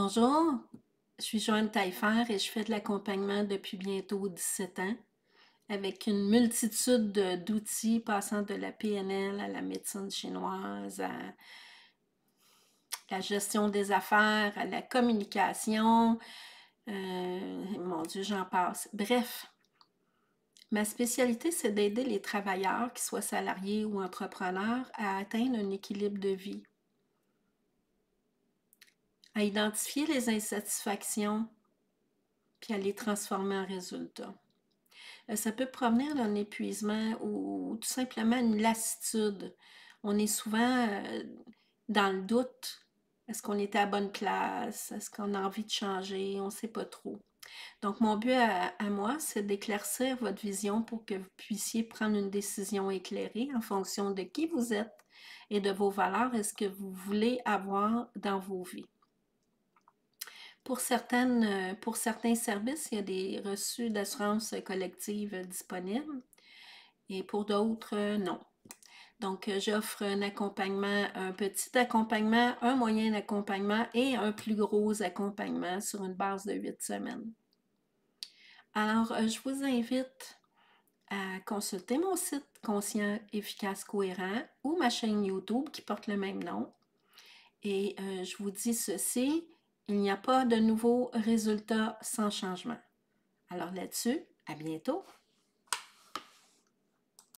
Bonjour, je suis Joanne Taillefer et je fais de l'accompagnement depuis bientôt 17 ans avec une multitude d'outils passant de la PNL à la médecine chinoise, à la gestion des affaires, à la communication. Euh, mon Dieu, j'en passe. Bref, ma spécialité, c'est d'aider les travailleurs, qu'ils soient salariés ou entrepreneurs, à atteindre un équilibre de vie à identifier les insatisfactions, puis à les transformer en résultats. Euh, ça peut provenir d'un épuisement ou tout simplement une lassitude. On est souvent euh, dans le doute. Est-ce qu'on était à bonne place? Est-ce qu'on a envie de changer? On ne sait pas trop. Donc, mon but à, à moi, c'est d'éclaircir votre vision pour que vous puissiez prendre une décision éclairée en fonction de qui vous êtes et de vos valeurs et ce que vous voulez avoir dans vos vies. Pour, certaines, euh, pour certains services, il y a des reçus d'assurance collective disponibles et pour d'autres, euh, non. Donc, euh, j'offre un accompagnement, un petit accompagnement, un moyen d'accompagnement et un plus gros accompagnement sur une base de huit semaines. Alors, je vous invite à consulter mon site Conscient, Efficace, Cohérent ou ma chaîne YouTube qui porte le même nom. Et je vous dis ceci, il n'y a pas de nouveaux résultats sans changement. Alors là-dessus, à bientôt.